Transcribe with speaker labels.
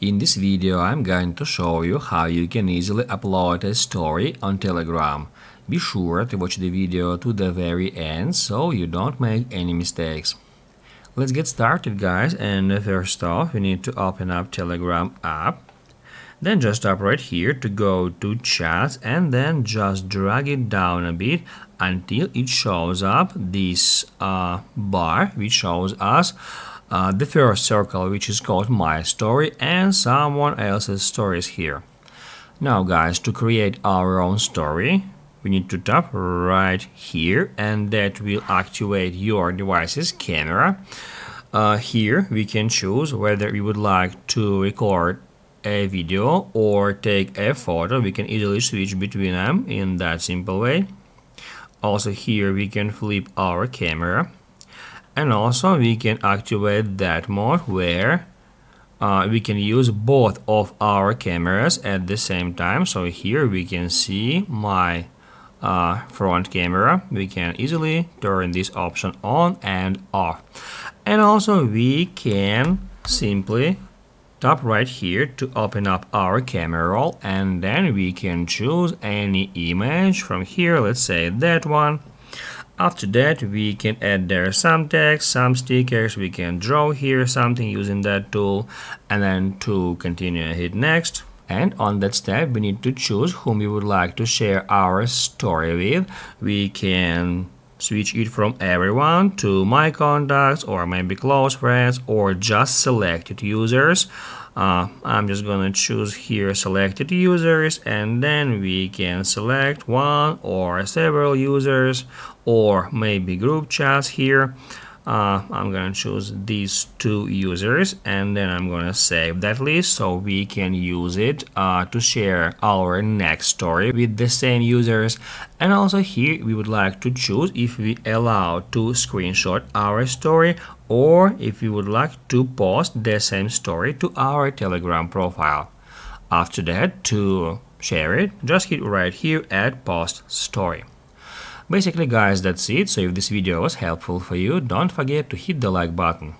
Speaker 1: In this video I'm going to show you how you can easily upload a story on Telegram. Be sure to watch the video to the very end so you don't make any mistakes. Let's get started guys and first off we need to open up Telegram app. Then just tap right here to go to chats and then just drag it down a bit until it shows up this uh, bar which shows us uh, the first circle which is called my story and someone else's stories here. Now guys, to create our own story, we need to tap right here and that will activate your device's camera. Uh, here we can choose whether we would like to record a video or take a photo. We can easily switch between them in that simple way. Also here we can flip our camera and also we can activate that mode where uh, we can use both of our cameras at the same time. So here we can see my uh, front camera. We can easily turn this option on and off. And also we can simply tap right here to open up our camera roll. And then we can choose any image from here. Let's say that one after that, we can add there some text, some stickers, we can draw here something using that tool, and then to continue, hit next. And on that step, we need to choose whom we would like to share our story with. We can switch it from everyone to my contacts or maybe close friends or just selected users. Uh, I'm just gonna choose here selected users and then we can select one or several users or maybe group chats here uh, I'm gonna choose these two users and then I'm gonna save that list so we can use it uh, to share our next story with the same users. And also here we would like to choose if we allow to screenshot our story or if we would like to post the same story to our telegram profile. After that to share it just hit right here at post story Basically guys that's it, so if this video was helpful for you, don't forget to hit the like button.